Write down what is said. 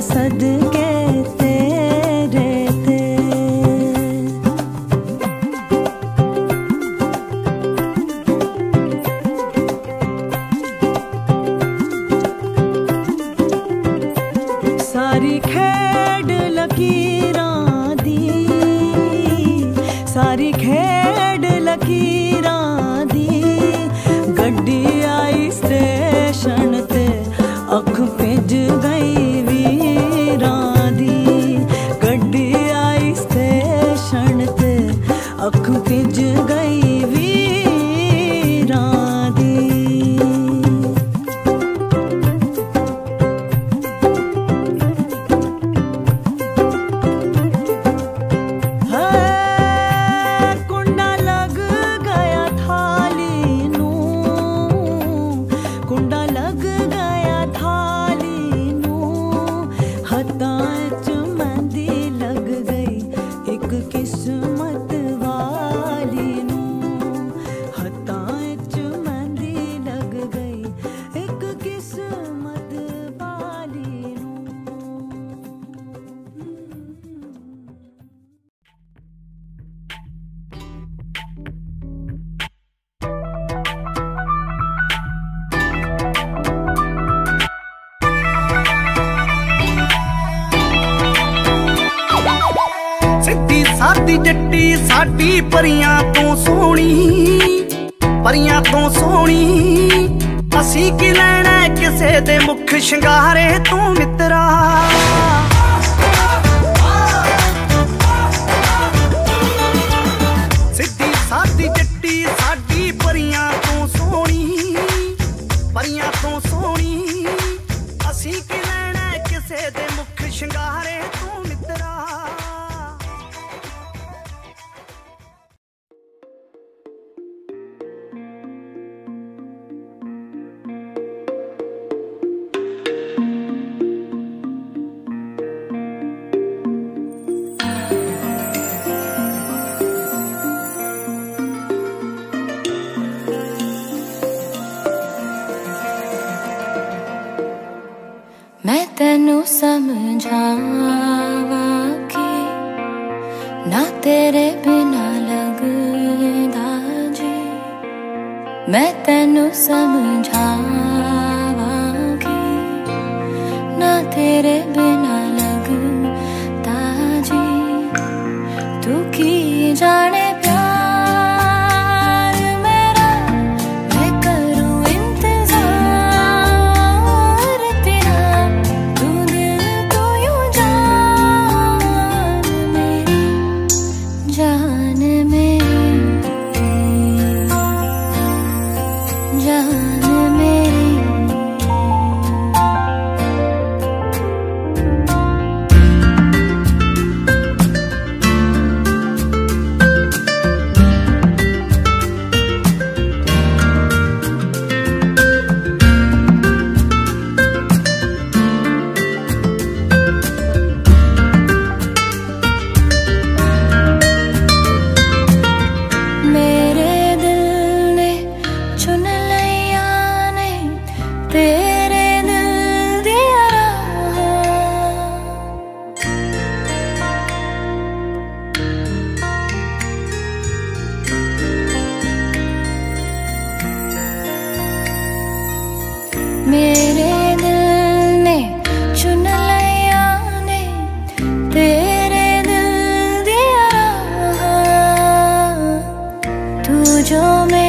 सद के ਨੀ ਜੱਟੀ ਸਾਡੀ ਪਰੀਆਂ ਤੋਂ ਸੋਹਣੀ, ਪਰੀਆਂ ਤੋਂ ਸੋਹਣੀ। ਅਸੀਂ ਕੀ ਲੈਣਾ ਕਿਸੇ ਦੇ ਮੁੱਖ ਸ਼ਿੰਗਾਰੇ ਤੋਂ ਮਿੱਤਰਾ? तेन ते जो मैं